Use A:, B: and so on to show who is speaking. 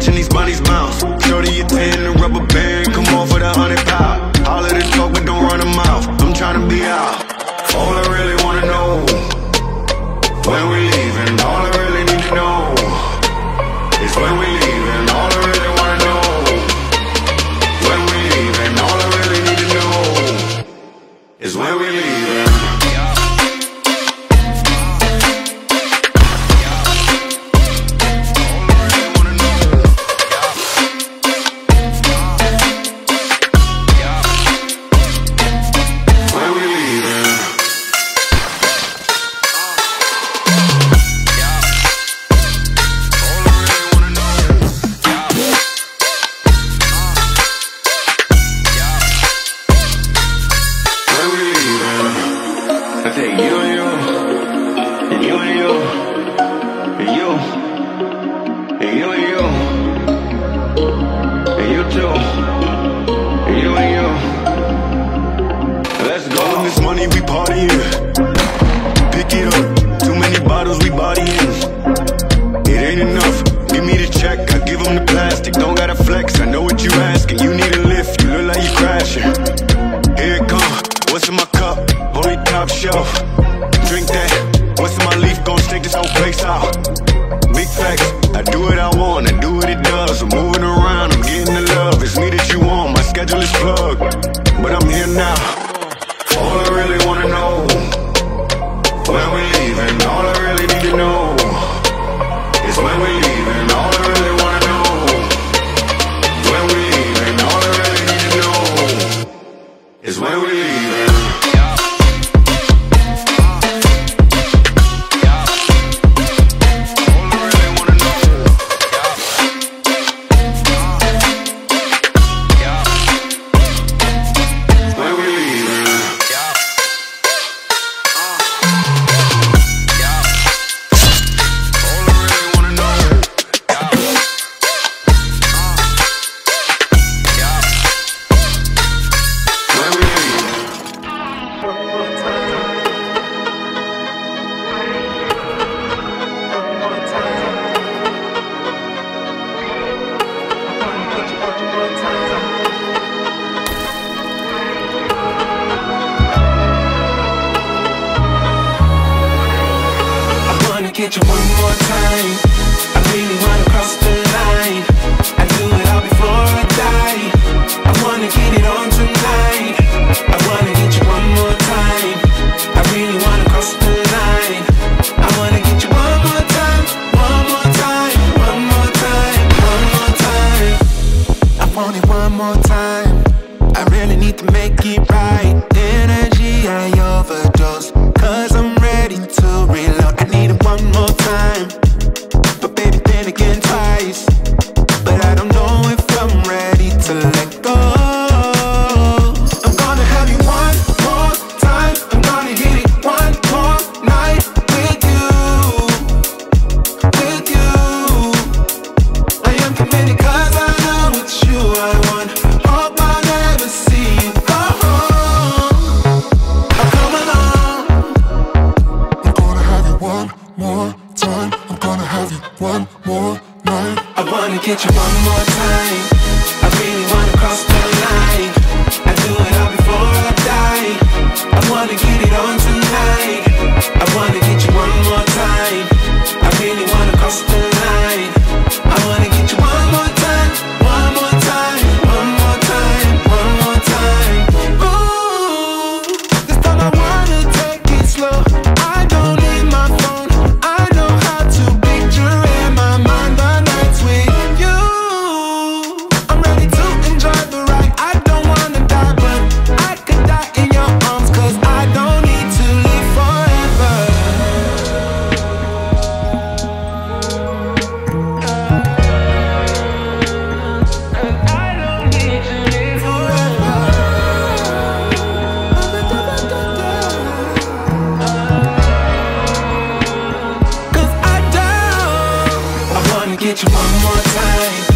A: watching these bunnies bounce. Shorty a 10, the rubber band, when we leaving. Money we partying. Pick it up. Too many bottles we bodying. It ain't enough. Give me the check. I give 'em the plastic. Don't gotta flex. I know what you asking. You need a lift. You look like you crashing. Here it come. What's in my cup? Holy top shelf. Drink that. What's in my leaf? Gonna stake this whole place out. Big facts. I do what I want. I do what it does. I'm moving around.
B: Get you one more time. I really wanna cross the line. I do it all before I die. I wanna get it on tonight. I wanna get you one more time. I really wanna cross the line. I wanna get you one more time, one more time, one more time, one more time. I want it one more time. I really need to make it right. Energy, I overdose. Cause I'm ready to reload. One more time. one more time.